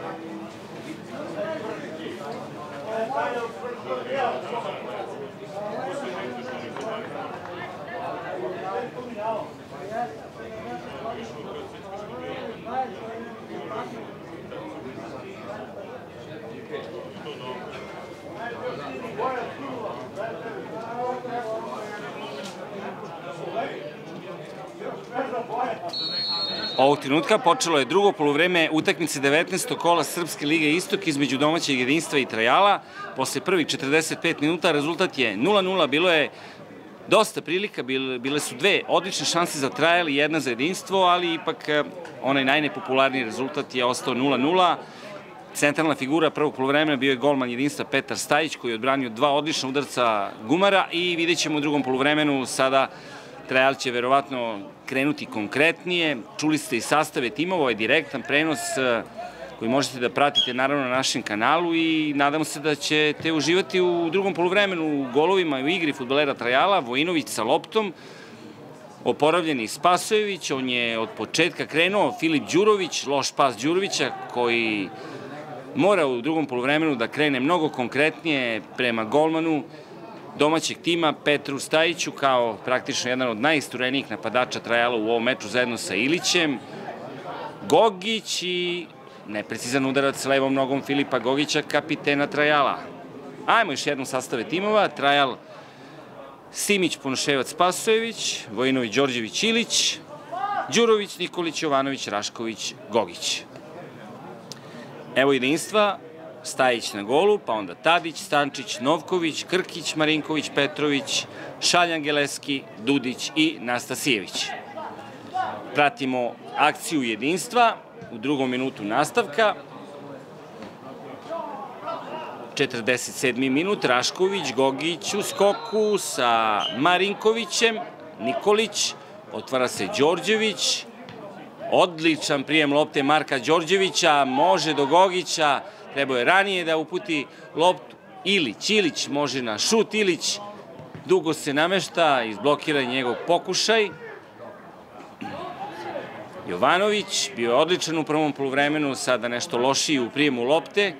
Thank you. Ovog trenutka počelo je drugo polovreme utakmice 19. kola Srpske lige Istok između domaćeg jedinstva i Trajala. Posle prvih 45 minuta rezultat je 0-0, bilo je dosta prilika, bile su dve odlične šanse za Trajal i jedna za jedinstvo, ali ipak eh, onaj najnepopularniji rezultat je ostao 0-0. Centralna figura prvog polovremena bio je golman jedinstva Petar Stajić koji je odbranio dva odlična udarca Gumara i vidjet ćemo u drugom polovremenu sada Trajal će verovatno krenuti konkretnije. Čuli ste i sastave timova, ovo je direktan prenos e, koji možete da pratite naravno na našem kanalu i nadamo se da ćete uživati u drugom polovremenu u golovima i u igri futbolera Trajala, Vojinović sa loptom, oporavljeni Spasojević, on je od početka krenuo, Filip Đurović, loš pas Đurovića koji mora u drugom polovremenu da krene mnogo konkretnije prema golmanu, domaćeg tima Petru Stajiću kao praktično jedan od najisturenijih napadača Trajala u ovom meču zajedno sa Ilićem. Gogić i neprecizan udarac levom nogom Filipa Gogića, kapitena Trajala. Ajmo još jednom sastave timova. Trajal Simić, Ponoševac, Spasojević, Vojinović, Đorđević, Ilić, Đurović, Nikolić, Jovanović, Rašković, Gogić. Evo jedinstva, Stajić na golu, pa onda Tadić, Stančić, Novković, Krkić, Marinković, Petrović, Šaljan Geleski, Dudić i Nastasijević. Pratimo akciju jedinstva u drugom minutu nastavka. 47. minut, Rašković, Gogić u skoku sa Marinkovićem, Nikolić, otvara se Đorđević, odličan prijem lopte Marka Đorđevića, može do Gogića, Trebao je ranije da uputi loptu. Ilić, Ilić može na šut, Ilić dugo se namešta, izblokira njegov pokušaj. Jovanović bio je odličan u prvom polovremenu, sada nešto lošiji u prijemu lopte.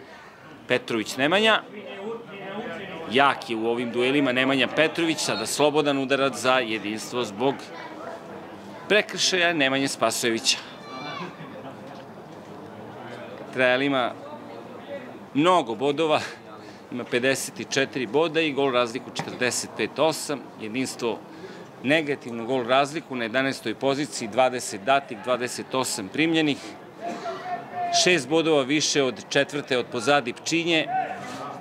Petrović Nemanja. Jak je u ovim duelima Nemanja Petrović, sada slobodan udarac za jedinstvo zbog prekršaja Nemanje Spasojevića. Trajal ima mnogo bodova, ima 54 boda i gol razliku 45-8, jedinstvo negativno gol razliku na 11. poziciji, 20 datih, 28 primljenih, 6 bodova više od četvrte od pozadi Pčinje,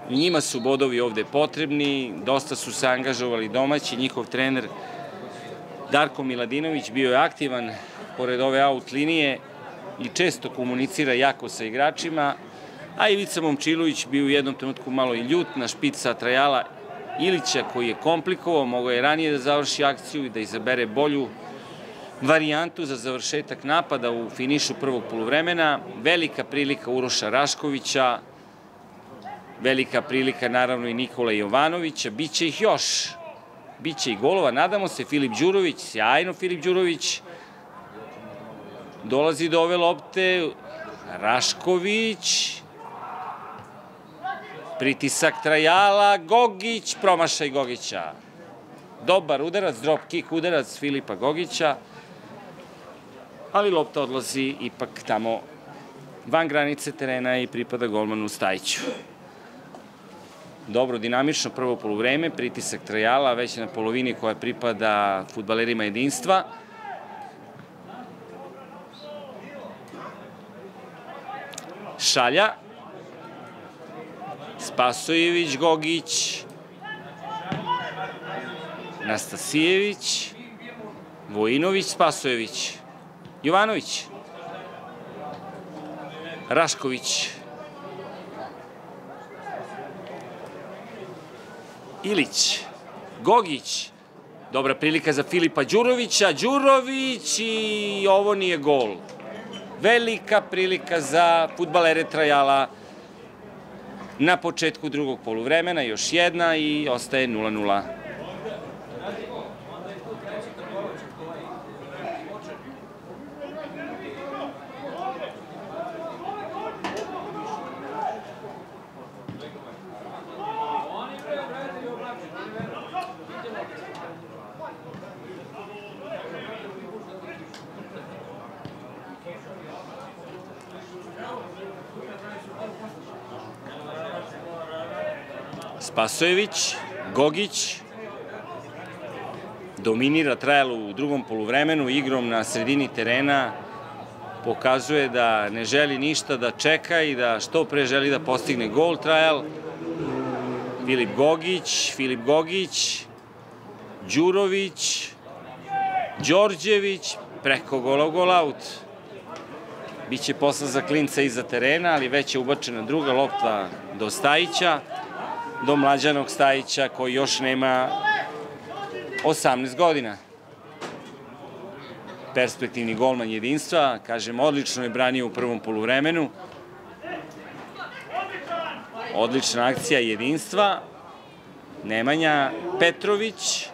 njima su bodovi ovde potrebni, dosta su se angažovali domaći, njihov trener Darko Miladinović bio je aktivan pored ove out linije i često komunicira jako sa igračima, a Ivica Momčilović bio u jednom trenutku malo i ljut na špica Trajala Ilića koji je komplikovao, mogao je ranije da završi akciju i da izabere bolju varijantu za završetak napada u finišu prvog polovremena. Velika prilika Uroša Raškovića, velika prilika naravno i Nikola Jovanovića, biće ih još, biće i golova, nadamo se, Filip Đurović, sjajno Filip Đurović, dolazi do ove lopte, Rašković, Pritisak Trajala, Gogić, promašaj Gogića. Dobar udarac, drop kick udarac Filipa Gogića, ali lopta odlazi ipak tamo van granice terena i pripada golmanu Stajiću. Dobro, dinamično prvo polovreme, pritisak Trajala već na polovini koja pripada futbalerima jedinstva. Šalja, Spasojević, Gogić, Nastasijević, Vojinović, Spasojević, Jovanović, Rašković, Ilić, Gogić, dobra prilika za Filipa Đurovića, Đurović i ovo nije gol. Velika prilika za futbalere Trajala, na početku drugog poluvremena, još jedna i ostaje 0-0. Spasojević, Gogić, dominira Trajal u drugom poluvremenu igrom na sredini terena, pokazuje da ne želi ništa da čeka i da što pre želi da postigne gol Trajal. Filip Gogić, Filip Gogić, Đurović, Đorđević, preko gola gol out. Biće posla za klinca iza terena, ali već je ubačena druga lopta do Stajića, do mlađanog Stajića koji još nema 18 godina. Perspektivni golman jedinstva, kažem, odlično je branio u prvom poluvremenu. Odlična akcija jedinstva. Nemanja Petrović.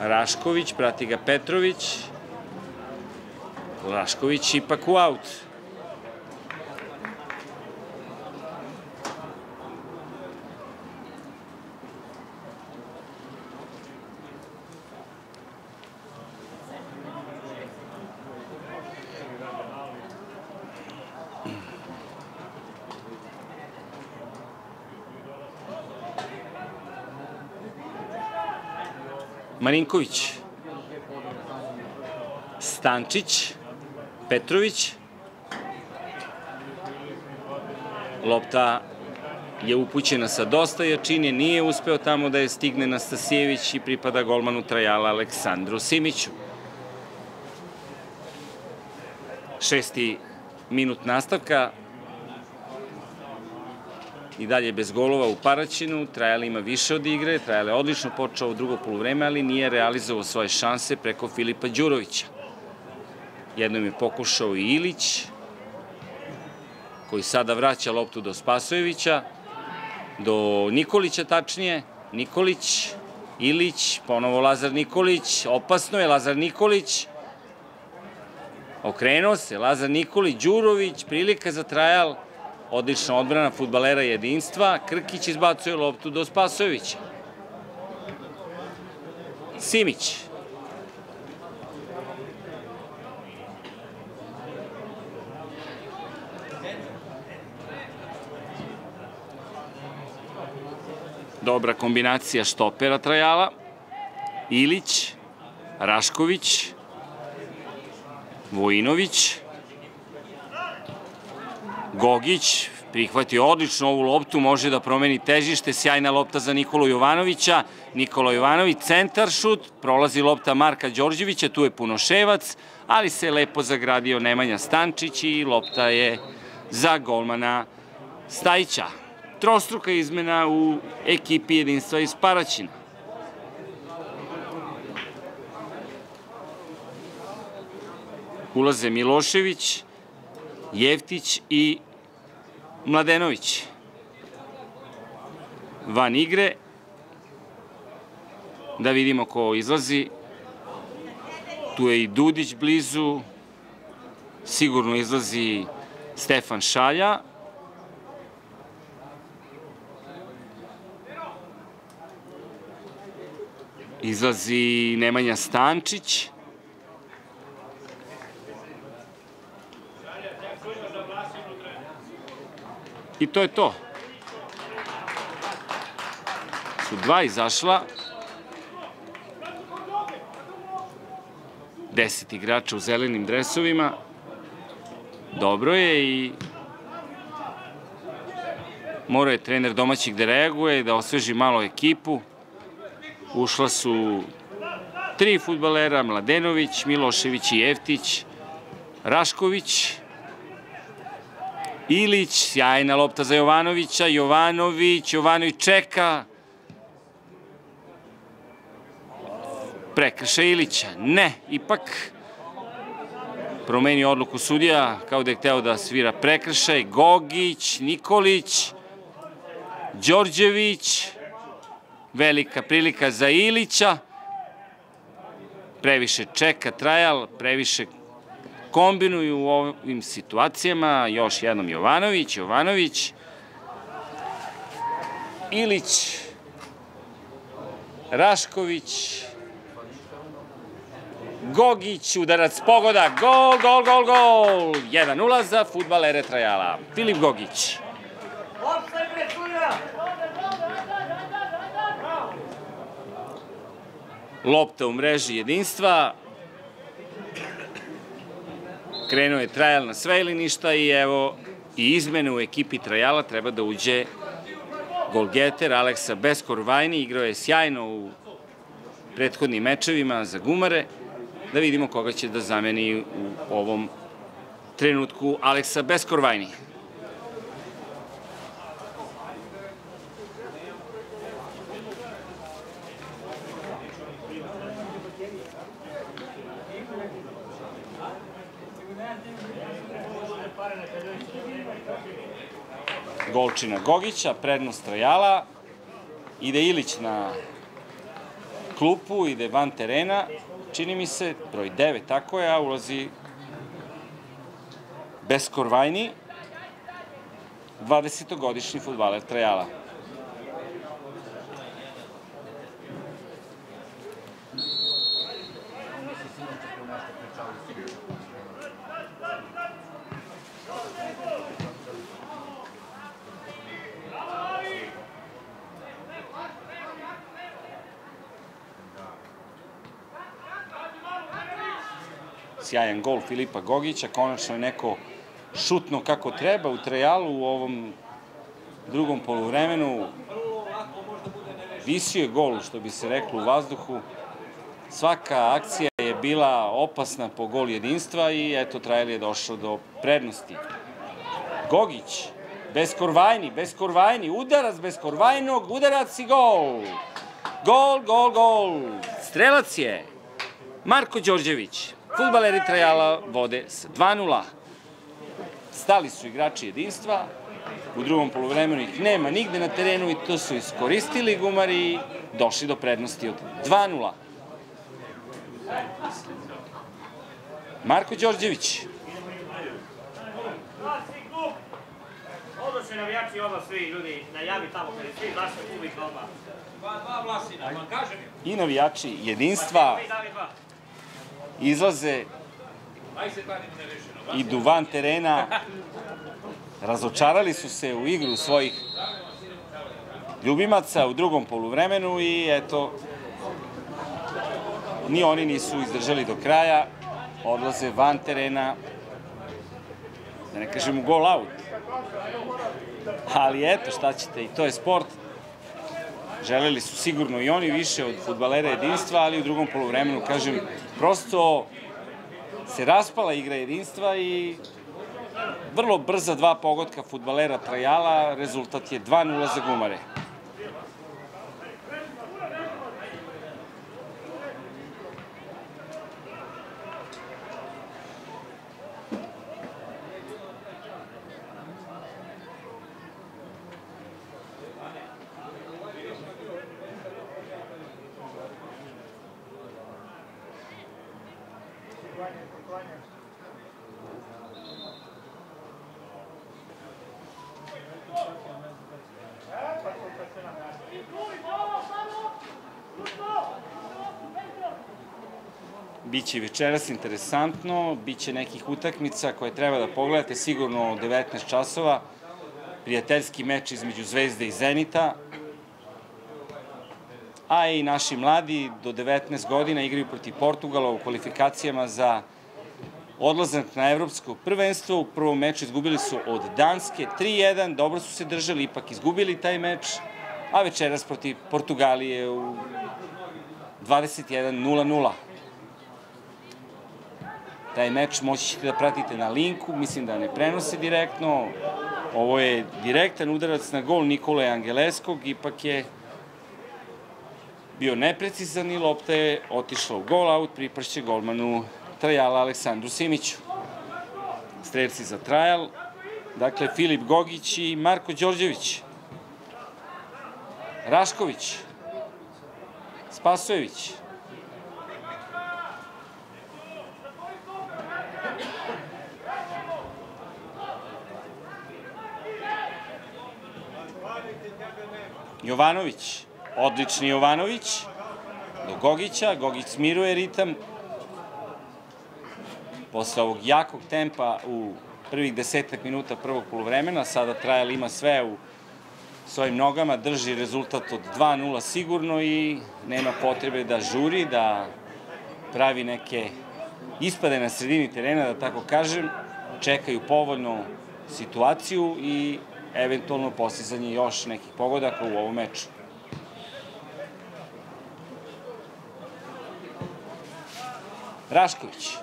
Rašković, prati ga Petrović. Rašković ipak u aut. Marinković, Stančić, Petrović. Lopta je upućena sa dosta jačine, nije uspeo tamo da je stigne Nastasijević i pripada golmanu Trajala Aleksandru Simiću. Šesti minut nastavka, i dalje bez golova u Paraćinu, Trajal ima više od igre, Trajal je odlično počeo u drugo polovreme, ali nije realizovao svoje šanse preko Filipa Đurovića. Jednom je pokušao i Ilić, koji sada vraća loptu do Spasojevića, do Nikolića tačnije, Nikolić, Ilić, ponovo Lazar Nikolić, opasno je Lazar Nikolić, okrenuo se, Lazar Nikolić, Đurović, prilika za Trajal, Odlična odbrana futbalera jedinstva. Krkić izbacuje loptu do Spasojevića. Simić. Dobra kombinacija štopera Trajala. Ilić, Rašković, Vojinović, Gogić prihvati odlično ovu loptu, može da promeni težište, sjajna lopta za Nikolu Jovanovića, Nikola Jovanović, centar šut, prolazi lopta Marka Đorđevića, tu je Punoševac, ali se lepo zagradio Nemanja Stančić i lopta je za golmana Stajića. Trostruka izmena u ekipi jedinstva iz Paraćina. Ulaze Milošević, Jeftić i Mladenović. Van igre. Da vidimo ko izlazi. Tu je i Dudić blizu. Sigurno izlazi Stefan Šalja. Izlazi Nemanja Stančić. I to je to. Su dva izašla. Deset igrača u zelenim dresovima. Dobro je i morao je trener domaćih da reaguje, da osveži malo ekipu. Ušla su tri futbalera, Mladenović, Milošević i Jeftić, Rašković, Ilić, sjajna lopta za Jovanovića, Jovanović, Jovanović čeka. Prekrša Ilića. Ne, ipak promeni odluku sudija, kao da je hteo da svira prekršaj. Gogić, Nikolić, Đorđević, velika prilika za Ilića. Previše čeka trajal, previše kombinuju u ovim situacijama, još jednom Jovanović, Jovanović, Ilić, Rašković, Gogić, udarac pogoda, gol, gol, gol, gol! 1-0 za futbal Ere Trajala. Filip Gogić. Lopta u mreži jedinstva, Krenuo je trajal na sve ili ništa i evo i izmene u ekipi trajala treba da uđe golgeter Aleksa Beskorvajni. Igrao je sjajno u prethodnim mečevima za gumare. Da vidimo koga će da zameni u ovom trenutku Aleksa Beskorvajni. Golčina Gogića, prednost Trajala, ide Ilić na klupu, ide van terena, čini mi se, broj 9, tako je, a ulazi Beskorvajni, 20-godišnji futbaler Trajala. Sjajan gol Filipa Gogića, konačno je neko šutno kako treba u Trajalu u ovom drugom polovremenu. Visio je gol, što bi se reklo, u vazduhu. Svaka akcija je bila opasna po gol jedinstva i eto, Trajal je došao do prednosti. Gogić, bez Korvajni, bez Korvajni, udarac bez Korvajnog, udarac i gol. Gol, gol, gol. Strelac je Marko Đorđević. Futbaleri Trajala vode s 2-0. Stali su igrači jedinstva, u drugom polovremenu ih nema nigde na terenu i to su iskoristili gumari i došli do prednosti od 2-0. Marko Đorđević. Odo se navijači oba svi ljudi, najavi tamo kada je svi zašto publika oba. Dva, dva vlasina, vam kažem. I navijači jedinstva dva. Izlaze, idu van terena, razočarali su se u igru svojih ljubimaca u drugom poluvremenu i eto, ni oni nisu izdržali do kraja, odlaze van terena, da ne kažem u gol out. Ali eto, šta ćete, i to je sport. Želeli su sigurno i oni više od futbalera jedinstva, ali u drugom polovremenu, kažem, prosto se raspala igra jedinstva i vrlo brza dva pogotka futbalera Trajala, rezultat je 2-0 za gumare. Biće večeras interesantno, biće nekih utakmica koje treba da pogledate sigurno u 19 časova. Prijateljski meč između Zvezde i Zenita. A i naši mladi do 19 godina igraju protiv Portugala u kvalifikacijama za odlazak na evropsko prvenstvo. U prvom meču izgubili su od Danske 3-1, dobro su se držali, ipak izgubili taj meč, a večeras protiv Portugalije u 21-0-0. Taj meč moći ćete da pratite na linku, mislim da ne prenose direktno. Ovo je direktan udarac na gol Nikole Angeleskog, ipak je bio neprecizan i lopta je otišla u gol out, pripršće golmanu Trajala Aleksandru Simiću. Strelci za Trajal, dakle Filip Gogić i Marko Đorđević. Rašković, Spasojević, Jovanović, odlični Jovanović, do Gogića, Gogić smiruje ritam. Posle ovog jakog tempa u prvih desetak minuta prvog polovremena, sada Trajal ima sve u svojim nogama, drži rezultat od 2-0 sigurno i nema potrebe da žuri, da pravi neke ispade na sredini terena, da tako kažem, čekaju povoljnu situaciju i eventualno postizanje još nekih pogodaka u ovom meču. Rašković.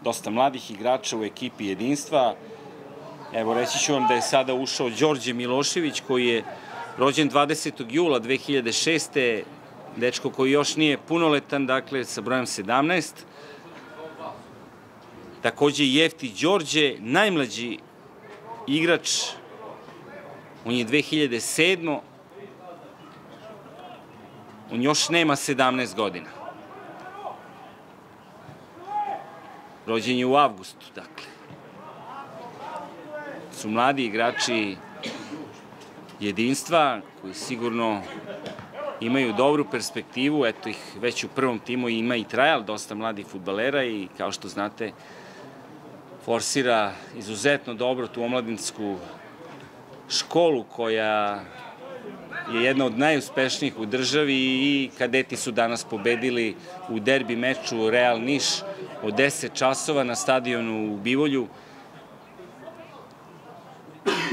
Dosta mladih igrača u ekipi jedinstva. Evo, reći ću vam da je sada ušao Đorđe Milošević, koji je rođen 20. jula 2006. Dečko koji još nije punoletan, dakle, sa brojem 17. Takođe Jefti Đorđe, najmlađi igrač, on je 2007. On još nema 17 godina. Rođen je u avgustu, dakle. Su mladi igrači jedinstva koji sigurno imaju dobru perspektivu, eto ih već u prvom timu ima i trajal dosta mladih futbalera i kao što znate forsira izuzetno dobro tu omladinsku školu koja je jedna od najuspešnijih u državi i kadeti su danas pobedili u derbi meču Real Niš od 10 časova na stadionu u Bivolju.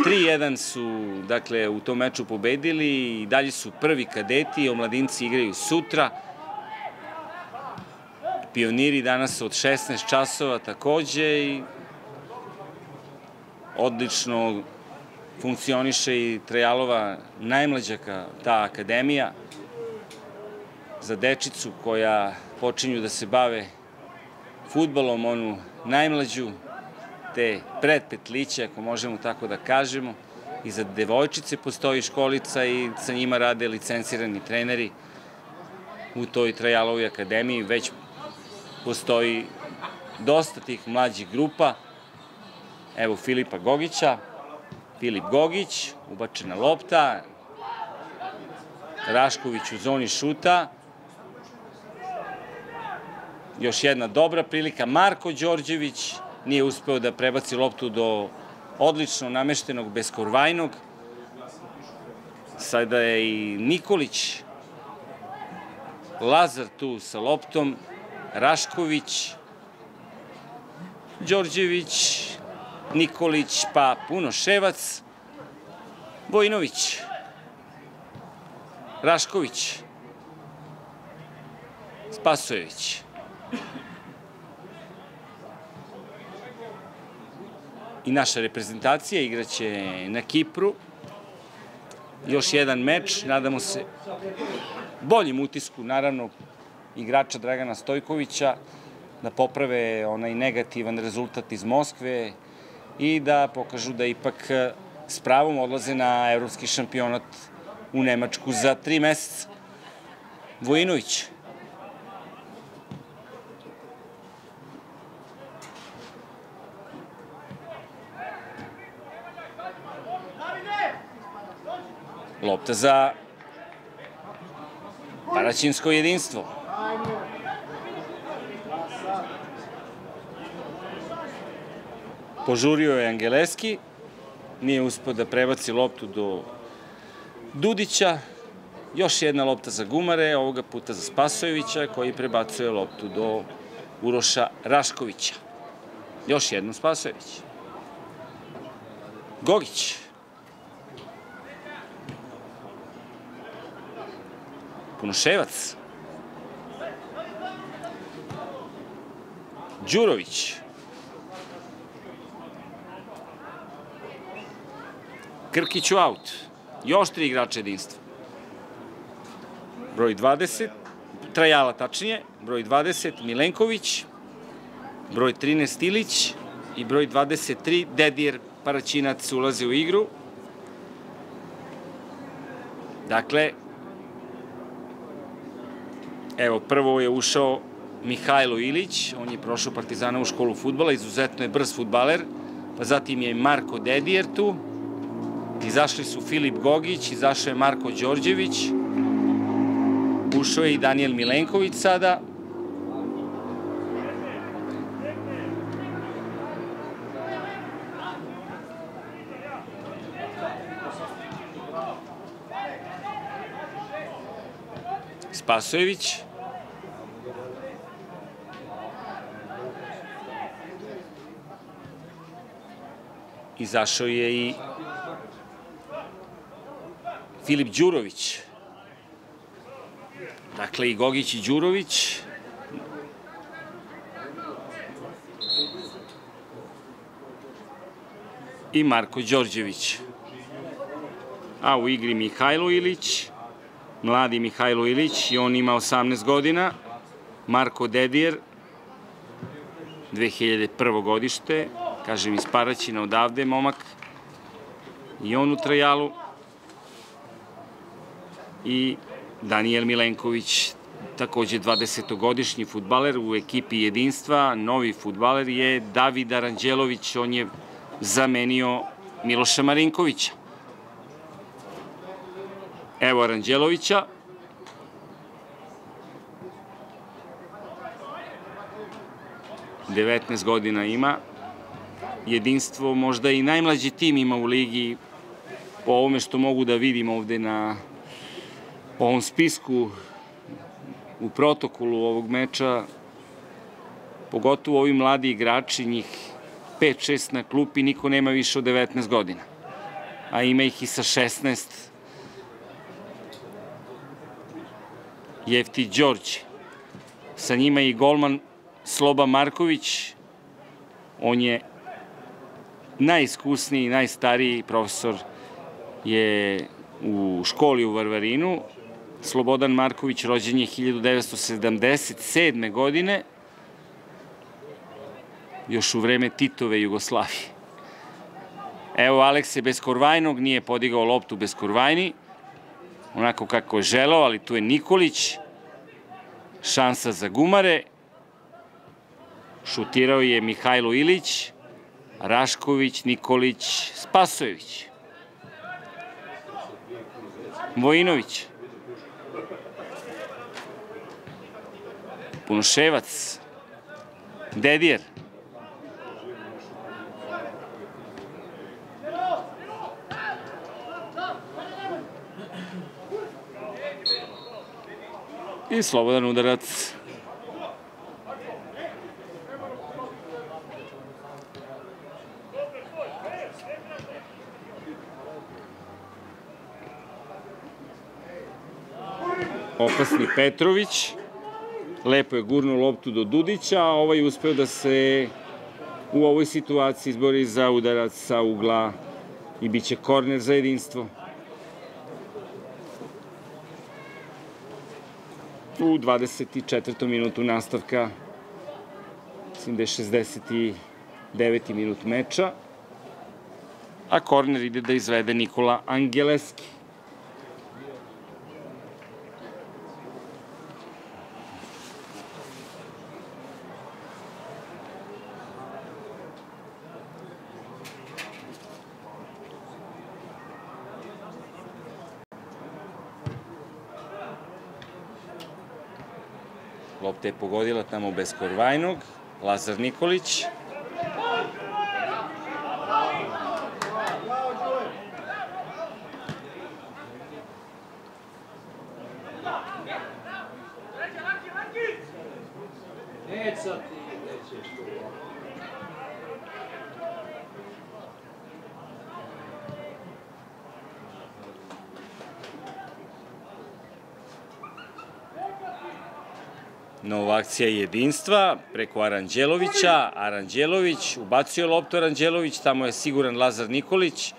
3-1 su, dakle, u tom meču pobedili i dalje su prvi kadeti, omladinci igraju sutra. Pioniri danas od 16 časova takođe i odlično funkcioniše i Trajalova najmlađaka, ta akademija, za dečicu koja počinju da se bave futbolom, onu najmlađu, te predpetliće, ako možemo tako da kažemo, i za devojčice postoji školica i sa njima rade licencirani treneri u toj Trajalovoj akademiji, već postoji dosta tih mlađih grupa, Evo Filipa Gogića, Filip Gogić, ubačena lopta, Rašković u zoni šuta, još jedna dobra prilika, Marko Đorđević nije uspeo da prebaci loptu do odlično nameštenog Beskorvajnog, sada je i Nikolić, Lazar tu sa loptom, Rašković, Đorđević, Nikolić, pa Puno Ševac, Vojinović, Rašković, Spasojević. I naša reprezentacija igraće na Kipru. Još jedan meč, nadamo se boljim utisku, naravno, igrača Dragana Stojkovića, da poprave onaj negativan rezultat iz Moskve, i da pokažu da ipak e, s pravom odlaze na evropski šampionat u Nemačku za tri meseca. Vojinović. Lopta za Paraćinsko jedinstvo. Požurio je Angeleski, nije uspio da prebaci loptu do Dudića, još jedna lopta za Gumare, ovoga puta za Spasojevića, koji prebacuje loptu do Uroša Raškovića. Još jednom Spasojević. Gogić. Punoševac. Đurović. Krkiću out. Još tri igrača jedinstva. Broj 20, Trajala tačnije, broj 20 Milenković, broj 13 Ilić i broj 23 Dedijer Paraćinac ulaze u igru. Dakle, evo prvo je ušao Mihajlo Ilić, on je prošao Partizana u školu futbala, izuzetno je brz futbaler, pa zatim je Marko Dedijer tu, Izašli su Filip Gogić, izašao je Marko Đorđević, ušao je i Daniel Milenković sada. Spasojević. Izašao je i Filip Đurović. Dakle, i Gogić i Đurović. I Marko Đorđević. A u igri Mihajlo Ilić, mladi Mihajlo Ilić, i on ima 18 godina. Marko Dedijer, 2001. godište, kažem iz Paraćina odavde, momak. I on u Trajalu. I Daniel Milenković, takođe 20-godišnji futbaler u ekipi jedinstva, novi futbaler je David Aranđelović, on je zamenio Miloša Marinkovića. Evo Aranđelovića. Devetnaest godina ima. Jedinstvo možda i najmlađi tim ima u ligi po ovome što mogu da vidim ovde na po ovom spisku u protokolu ovog meča, pogotovo ovi mladi igrači, njih 5-6 na klupi, niko nema više od 19 godina. A ima ih i sa 16. Jefti Đorđe. Sa njima i golman Sloba Marković. On je najiskusniji, najstariji profesor je u školi u Varvarinu, Slobodan Marković rođen je 1977. godine, još u vreme Titove Jugoslavije. Evo Alekse Beskorvajnog nije podigao loptu Beskorvajni, onako kako je želao, ali tu je Nikolić, šansa za Gumare, šutirao je Mihajlo Ilić, Rašković, Nikolić, Spasojević. Vojinović. Punoševac, Dedijer, i slobodan udarac. Opasni Petrović. Lepo je gurnuo loptu do Dudića, a ovaj uspeo da se u ovoj situaciji izbori za udarac sa ugla i bit će korner za jedinstvo. U 24. minutu nastavka, mislim da je 69. minut meča, a korner ide da izvede Nikola Angeleski. Je pogodila tamo bez Korvajnog, Lazar Nikolić. Akcija jedinstva preko Aranđelovića. Aranđelović ubacio loptu Aranđelović, tamo je siguran Lazar Nikolić.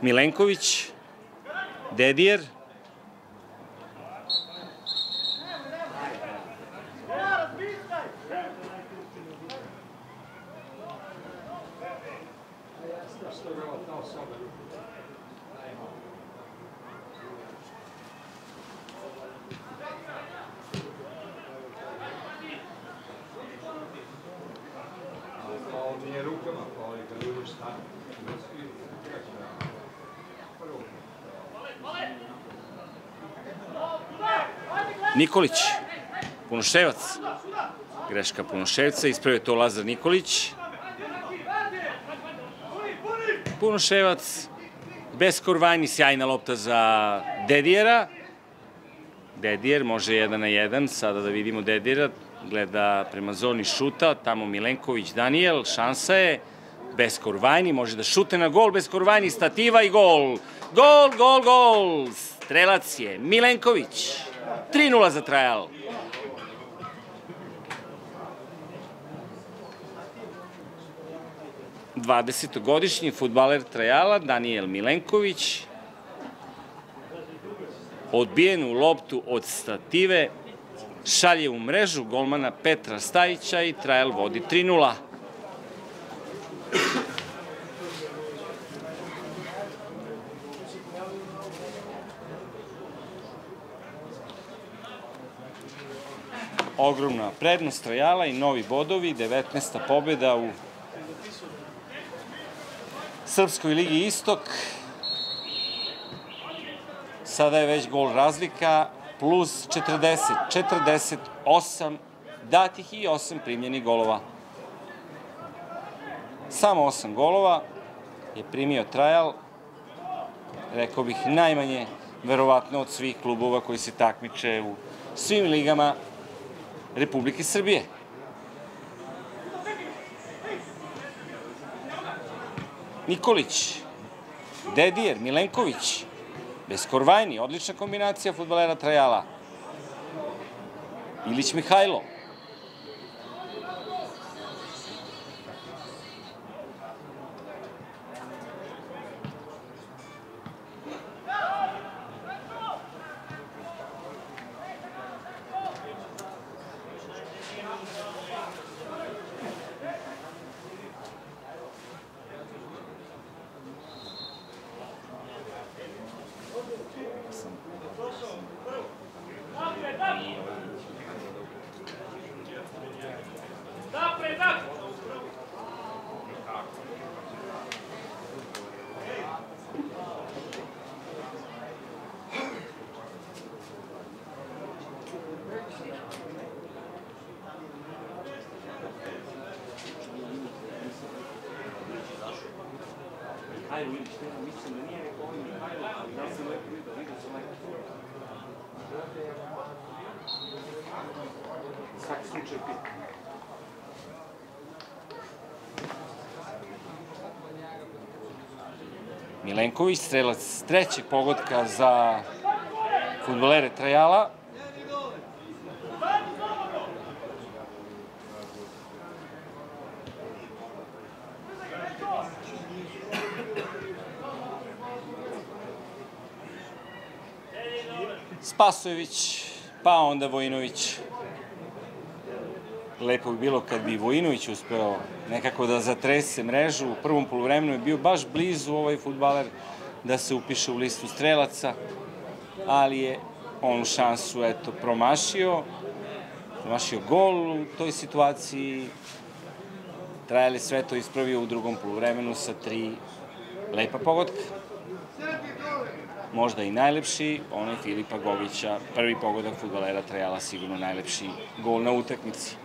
Milenković, Dedijer. Nikolić, Punoševac. Greška Punoševca, ispravio to Lazar Nikolić. Punoševac, bez Korvajni, sjajna lopta za Dedijera. Dedijer može jedan na jedan, sada da vidimo Dedira, gleda prema zoni šuta, tamo Milenković Daniel, šansa je, bez Korvajni, može da šute na gol, bez Korvajni, stativa i gol. Gol, gol, gol! Strelac je Milenković. 3-0 za Trajal. Dvadesetogodišnji futbaler Trajala, Daniel Milenković, odbijenu loptu od stative, šalje u mrežu golmana Petra Stajića i Trajal vodi 3-0. Ogromna prednost Trajala i novi bodovi, 19. pobjeda u Srpskoj ligi Istok. Sada je već gol razlika, plus 40, 48 datih i 8 primljenih golova. Samo 8 golova je primio Trajal, rekao bih najmanje, verovatno od svih klubova koji se takmiče u svim ligama Republike Srbije. Nikolić, Dedijer, Milenković, Beskorvajni, odlična kombinacija futbolera Trajala. Ilić Mihajlo. Napred, napred! Mihajlo Ilić, ne, mislim da nije rekao ovim Mihajlo, ali da sam lepo vidio, vidio sam lepo. Milenković, strelac trećeg pogotka za futbolere Trajala. Spasojević, pa onda Vojinović. Lepo bi bilo kad bi Vojinović uspeo nekako da zatrese mrežu. U prvom polovremenu je bio baš blizu ovaj futbaler da se upiše u listu strelaca, ali je onu šansu eto promašio. Promašio gol u toj situaciji. Trajali sve to ispravio u drugom polovremenu sa tri lepa pogotka možda i najlepši, onaj Filipa Govića, prvi pogodak futbalera Trajala, sigurno najlepši gol na utakmici.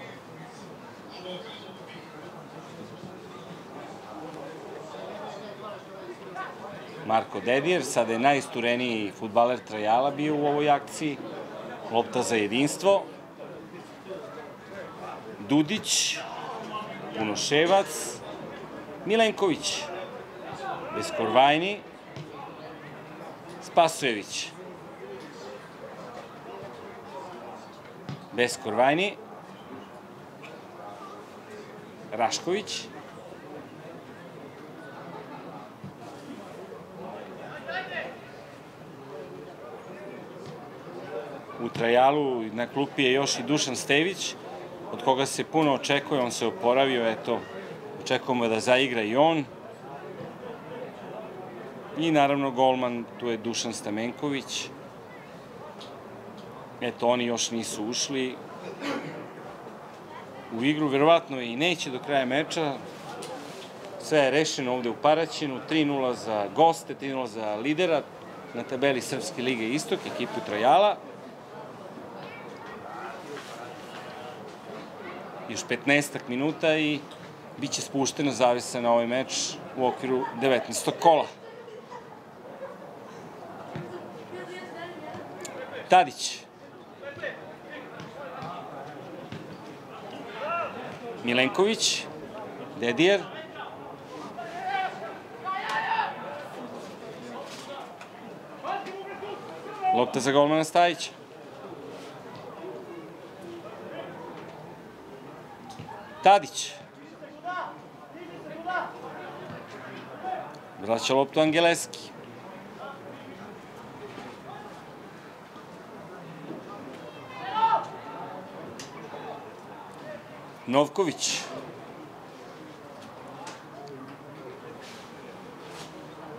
Marko Dedijer, sada je najistureniji futbaler Trajala bio u ovoj akciji. Lopta za jedinstvo. Dudić, Punoševac, Milenković, Beskorvajni, Spasojević. Beskorvajni. Rašković. U Trajalu na klupi je još i Dušan Stević, od koga se puno očekuje, on se oporavio, eto, očekujemo da zaigra i on. I naravno golman, tu je Dušan Stamenković. Eto, oni još nisu ušli u igru, verovatno i neće do kraja meča. Sve je rešeno ovde u Paraćinu, 3-0 za goste, 3-0 za lidera na tabeli Srpske lige Istok, ekipu Trojala. još 15 minuta i bit će spušteno zavise na ovaj meč u okviru 19. kola. Tadić. Milenković. Dedijer. Lopta za golmana Stajića. Tadić. Vraća loptu Angeleski. Novković.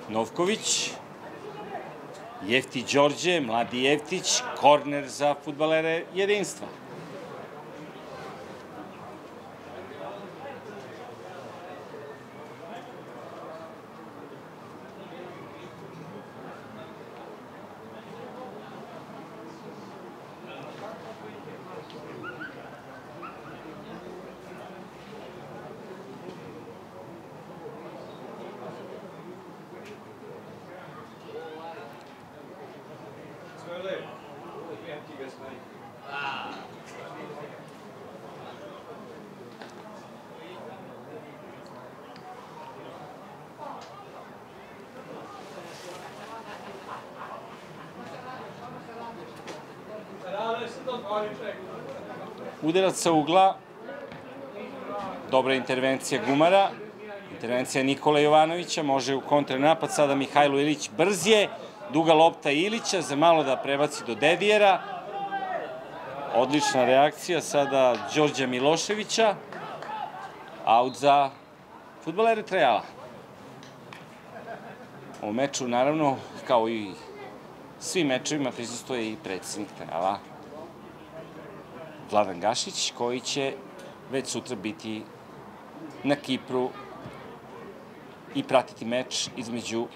Novković. Jefti Đorđe, mladi Jeftić, korner za futbalere jedinstva. Udarac sa ugla. Dobra intervencija Gumara. Intervencija Nikola Jovanovića. Može u kontranapad. Sada Mihajlo Ilić brz je. Duga lopta Ilića za malo da prebaci do Dedijera. Odlična reakcija sada Đorđa Miloševića. Aut za futbolere Trejala. U meču, naravno, kao i svim mečevima, prisustuje i predsednik Trejala. Vladan Gašić, koji će već sutra biti na Kipru i pratiti meč između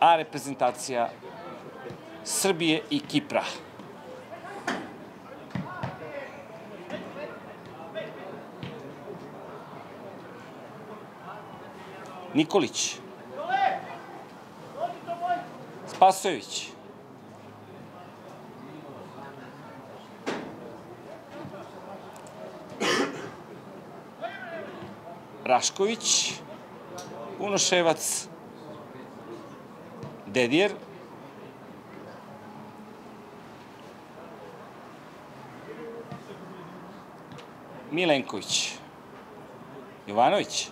A reprezentacija Srbije i Kipra. Nikolić. Spasojević. Rašković, Unoševac, Dedijer, Milenković, Jovanović,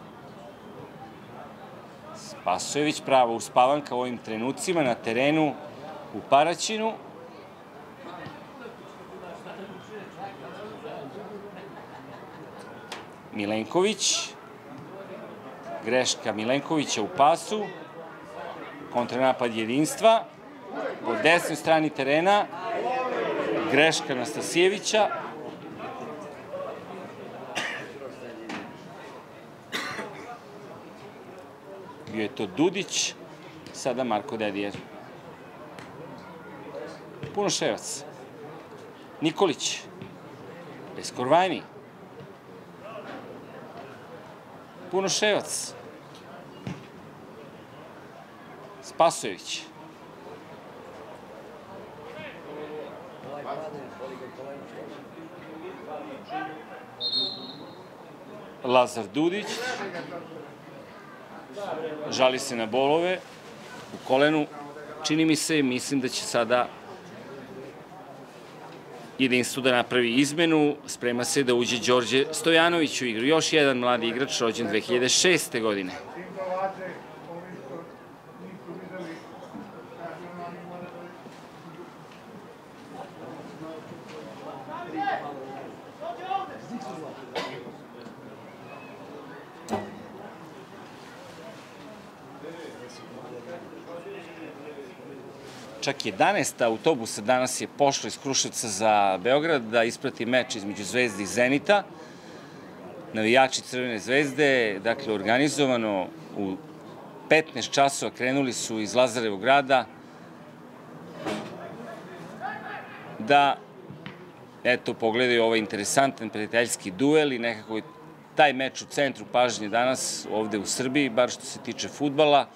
Spasojević pravo uspavanka u ovim trenucima na terenu u Paraćinu. Milenković, greška Milenkovića u pasu, kontranapad jedinstva, po desnoj strani terena, greška Nastasijevića, bio je to Dudić, sada Marko Dedijer. Punoševac, Nikolić, Beskorvajni, Punoševac, Spasojević. Lazar Dudić. Žali se na bolove u kolenu. Čini mi se, mislim da će sada jedinstvo da napravi izmenu. Sprema se da uđe Đorđe Stojanović u igru. Još jedan mladi igrač rođen 2006. godine. Simpavace, ovi što nisu videli nacionalni moraju Čak 11 autobusa danas je pošlo iz Kruševca za Beograd da isprati meč između Zvezde i Zenita. Navijači Crvene zvezde, dakle, organizovano u 15 časova krenuli su iz Lazarevog grada da eto, pogledaju ovaj interesantan prijateljski duel i nekako je taj meč u centru pažnje danas ovde u Srbiji, bar što se tiče futbala,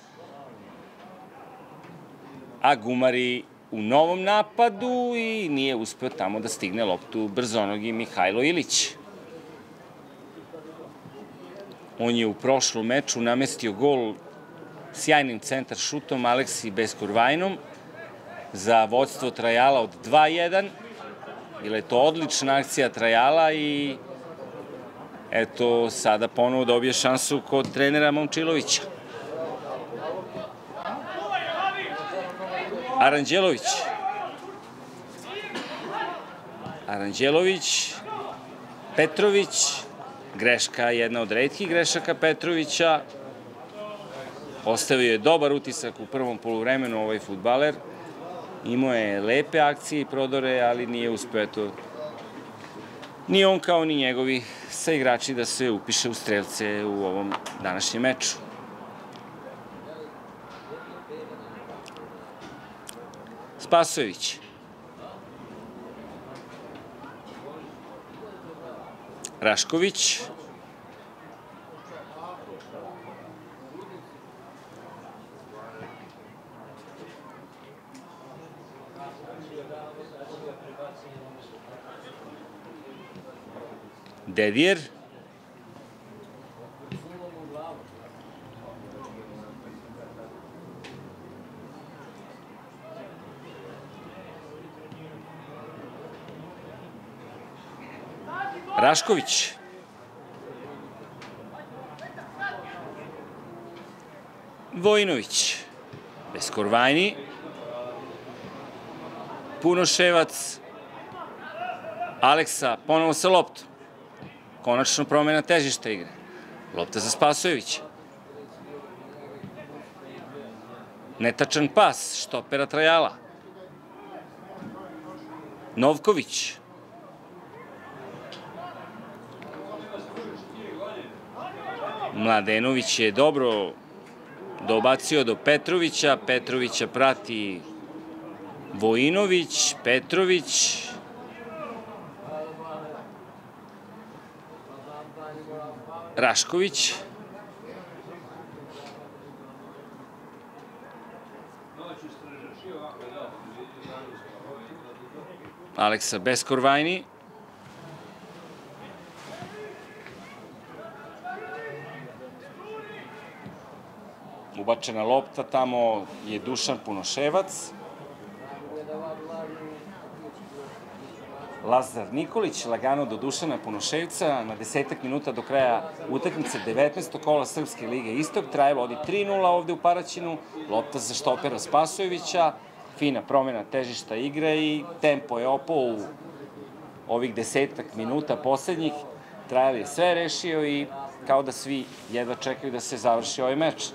a Gumari u novom napadu i nije uspeo tamo da stigne loptu brzonog i Mihajlo Ilić. On je u prošlom meču namestio gol sjajnim centar šutom Aleksi Beskurvajnom za vodstvo Trajala od 2-1. Bila je to odlična akcija Trajala i eto sada ponovo dobije šansu kod trenera Momčilovića. Aranđelović. Aranđelović, Petrović, greška, jedna od redkih grešaka Petrovića. Ostavio je dobar utisak u prvom poluvremenu ovaj futbaler. Imao je lepe akcije i prodore, ali nije uspeo to ni on kao ni njegovi sa igrači da se upiše u strelce u ovom današnjem meču. Spasojević. Rašković. Dedijer. Rašković. Vojinović. Beskorvajni. Punoševac. Aleksa ponovo sa loptom. Konačno promena težišta igre. Lopta za Spasojevića. Netačan pas, štopera Trajala. Novković. Mladenović je dobro dobacio do Petrovića, Petrovića prati Vojinović, Petrović, Rašković, Aleksa Beskorvajni, ubačena lopta, tamo je Dušan Punoševac, Lazar Nikolić, lagano do Dušana Punoševca, na desetak minuta do kraja utakmice 19. kola Srpske lige Istok, trajalo odi 3-0 ovde u Paraćinu, lopta za štopera Spasojevića, fina promena težišta igre i tempo je opao u ovih desetak minuta poslednjih, trajali je sve rešio i kao da svi jedva čekaju da se završi ovaj meč.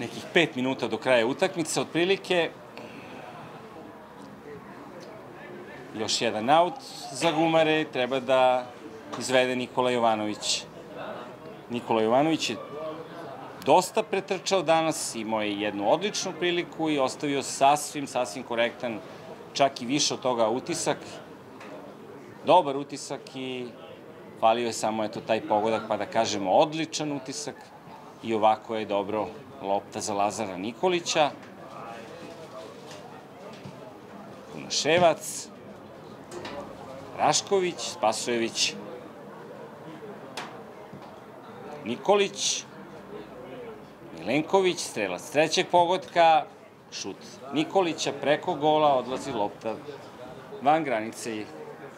Nekih pet minuta do kraja utakmice, otprilike. Još jedan aut za gumare, treba da izvede Nikola Jovanović. Nikola Jovanović je dosta pretrčao danas, imao je jednu odličnu priliku i ostavio sasvim, sasvim korektan, čak i više od toga utisak. Dobar utisak i falio je samo eto taj pogodak, pa da kažemo odličan utisak i ovako je dobro lopta za Lazara Nikolića. Kunaševac, Rašković, Spasojević, Nikolić, Milenković, strelac trećeg pogotka, šut Nikolića preko gola, odlazi lopta van granice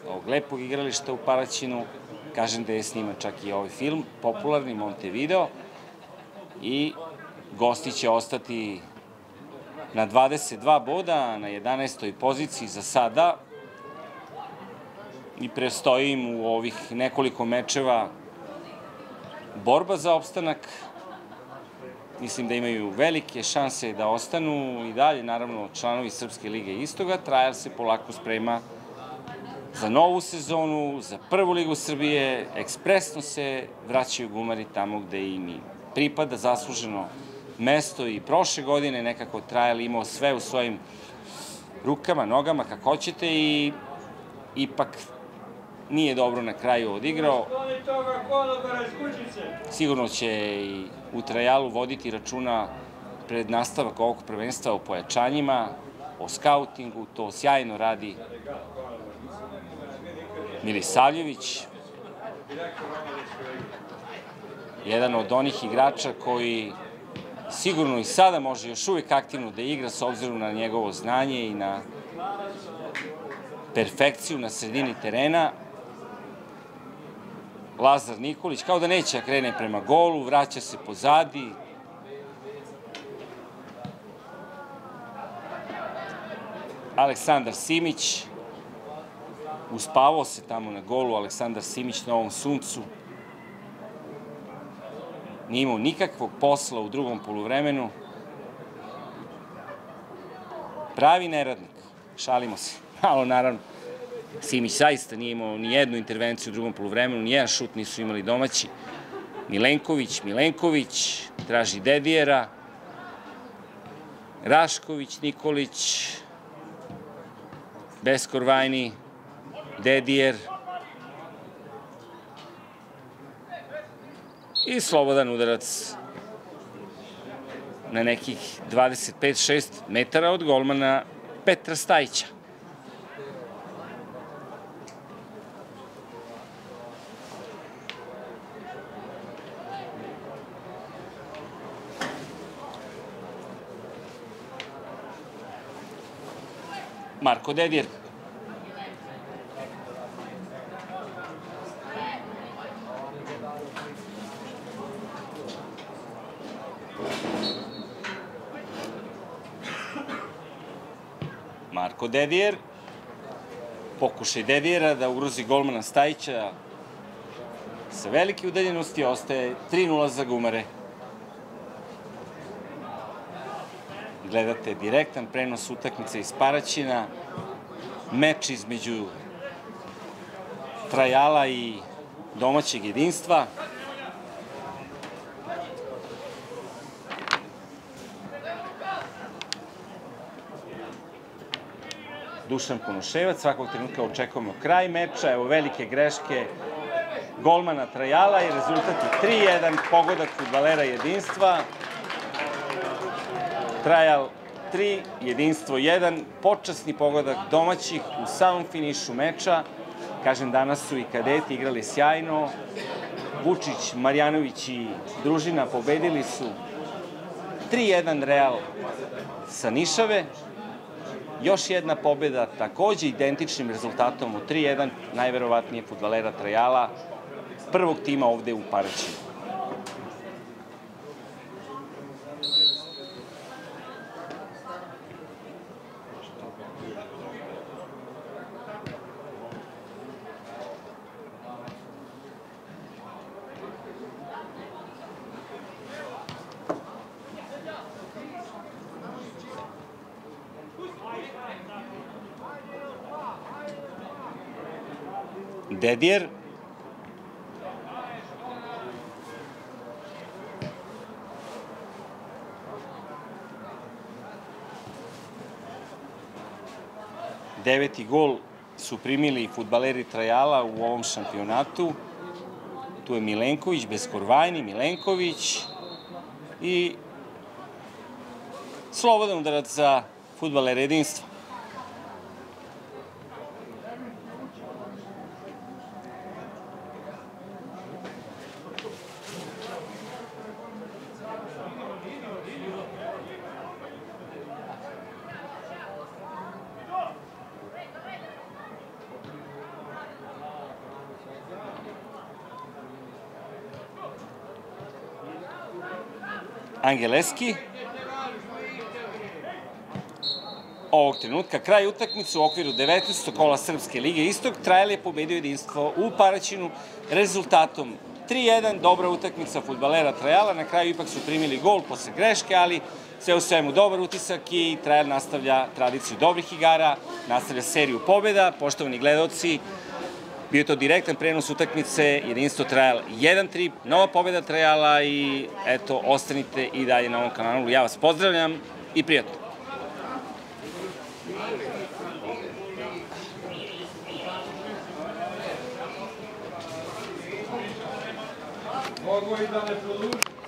ovog lepog igrališta u Paraćinu. Kažem da je sniman čak i ovaj film, popularni Montevideo. I gosti će ostati na 22 boda, na 11. poziciji za sada. i prestoji im u ovih nekoliko mečeva borba za opstanak. Mislim da imaju velike šanse da ostanu i dalje, naravno, članovi Srpske lige istoga. Trajal se polako sprema za novu sezonu, za prvu ligu Srbije. Ekspresno se vraćaju gumari tamo gde im i pripada zasluženo mesto i prošle godine nekako Trajal imao sve u svojim rukama, nogama, kako hoćete i ipak nije dobro na kraju odigrao. Sigurno će i u Trajalu voditi računa pred nastavak ovog prvenstva o pojačanjima, o skautingu, to sjajno radi Milisavljević, jedan od onih igrača koji sigurno i sada može još uvijek aktivno da igra s obzirom na njegovo znanje i na perfekciju na sredini terena. Lazar Nikolić, kao da neće da krene prema golu, vraća se pozadi. Aleksandar Simić, uspavao se tamo na golu, Aleksandar Simić na ovom suncu. Nije imao nikakvog posla u drugom poluvremenu. Pravi neradnik, šalimo se. Malo, naravno, Simić zaista nije imao ni jednu intervenciju u drugom poluvremenu, ni jedan šut nisu imali domaći. Milenković, Milenković, traži Dedijera, Rašković, Nikolić, Beskorvajni, Dedijer i slobodan udarac na nekih 25-6 metara od golmana Petra Stajića. Marko Dedijer. Marko Dedijer. Pokušaj Dedijera da ugrozi golmana Stajića. Sa velike udaljenosti ostaje 3-0 za Gumare. Gledate direktan prenos utakmice iz Paraćina, meč između Trajala i domaćeg jedinstva. Dušan Ponoševac, svakog trenutka očekujemo kraj meča, evo velike greške golmana Trajala i rezultat je 3-1, pogodak futbalera jedinstva. Trajal 3, jedinstvo 1, počasni pogodak domaćih u samom finišu meča. Kažem, danas su i kadeti igrali sjajno. Vučić, Marjanović i družina pobedili su 3-1 Real sa Nišave. Još jedna pobeda, takođe identičnim rezultatom u 3-1, najverovatnije futbalera Trajala, prvog tima ovde u Paraćinu. Dedijer. Deveti gol su primili futbaleri Trajala u ovom šampionatu. Tu je Milenković, Beskorvajni, Milenković i slobodan udarac za futbalere jedinstva. Angeleski. ovog trenutka. Kraj utakmice u okviru 19. kola Srpske lige Istok. Trajal je pobedio jedinstvo u Paraćinu rezultatom 3-1, dobra utakmica futbalera Trajala, na kraju ipak su primili gol posle greške, ali sve u svemu dobar utisak i Trajal nastavlja tradiciju dobrih igara, nastavlja seriju pobjeda. Poštovani gledalci, bio je to direktan prenos utakmice, jedinstvo Trajal 1-3, nova pobjeda Trajala i eto, ostanite i dalje na ovom kanalu. Ja vas pozdravljam i prijatno. Mogu i da ne produžim.